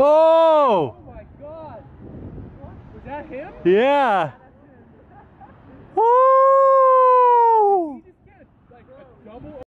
Oh! Oh my god! What? Was that him? Yeah! Woo!